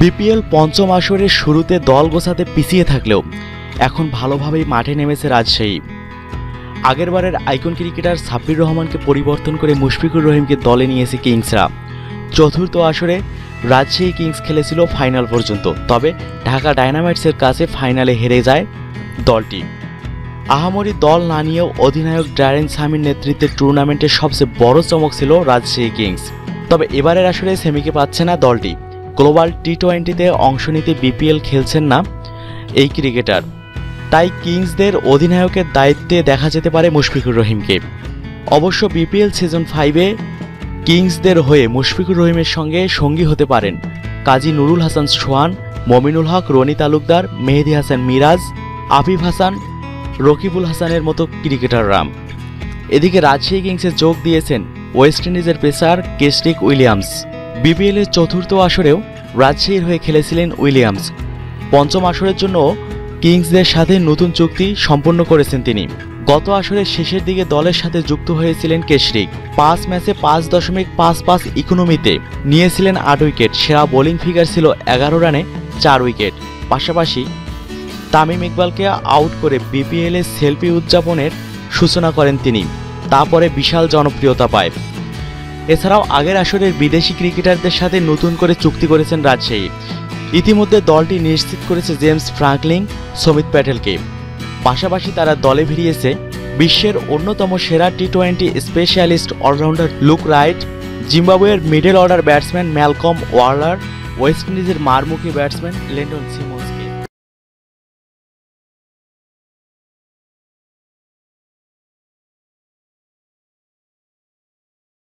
BPL পঞ্চম আসরের শুরুতে দল গোছাতে পিছিয়ে থাকলেও এখন ভালোভাবেই মাঠে নেমেছে রাজশাহী আগেরবারের আইকন ক্রিকেটার সাব্বির রহমানকে পরিবর্তন করে মুশফিকুর রহিমকে দলে নিয়েছে কিংসরা। চতুর্থ আসরে রাজশাহী কিংস খেলেছিল ফাইনাল পর্যন্ত, তবে ঢাকা ডায়নামাইটসের কাছে ফাইনালে হেরে যায় দলটি। আহামরি দল না নিয়েও অধিনায়ক ড্যারেন সামির নেতৃত্বে টুর্নামেন্টের সবচেয়ে বড় চমক ছিল রাজশাহী কিংস। তবে এবারের আসরে সেমিকে পাচ্ছে না দলটি। গ্লোবাল টি টোয়েন্টিতে অংশ নিতে বিপিএল খেলছেন না এই ক্রিকেটার। তাই কিংসদের অধিনায়কের দায়িত্বে দেখা যেতে পারে মুশফিকুর রহিমকে। অবশ্য বিপিএল সিজন ফাইভে কিংসদের হয়ে মুশফিকুর রহিমের সঙ্গে সঙ্গী হতে পারেন কাজী নুরুল হাসান সোহান, মমিনুল হক, রনি তালুকদার, মেহেদি হাসান মিরাজ, আফিফ হাসান, রকিবুল হাসানের মতো ক্রিকেটাররা। এদিকে রাজশাহী কিংসে যোগ দিয়েছেন ওয়েস্ট ইন্ডিজের পেসার কেস্টিক উইলিয়ামস। বিপিএলের চতুর্থ আসরেও রাজশাহীর হয়ে খেলেছিলেন উইলিয়ামস। পঞ্চম আসরের জন্য কিংসদের সাথে নতুন চুক্তি সম্পন্ন করেছেন তিনি। গত আসরের শেষের দিকে দলের সাথে যুক্ত হয়েছিলেন কেশরিক পাঁচ ম্যাচে পাঁচ দশমিক পাঁচ পাঁচ ইকোনমিতে নিয়েছিলেন আট উইকেট। সেরা বোলিং ফিগার ছিল এগারো রানে চার উইকেট। পাশাপাশি তামিম ইকবালকে আউট করে বিপিএলে সেলফি উদযাপনের সূচনা করেন তিনি। তারপরে বিশাল জনপ্রিয়তা পায়। এছাড়াও আগের আসরের বিদেশি ক্রিকেটারদের সাথে নতুন করে চুক্তি করেছেন রাজশাহী। ইতিমধ্যে দলটি নিশ্চিত করেছে জেমস ফ্রাঙ্কলিং, সমিত প্যাটেলকে। পাশাপাশি তারা দলে ভিড়িয়েছে বিশ্বের অন্যতম সেরা T twenty specialist allrounder Luke Wright, জিম্বাবুয়ের middle order batsman Malcolm Waller, West ইন্ডিজের মারমুখী ব্যাটসম্যান লেন্ডন সিমন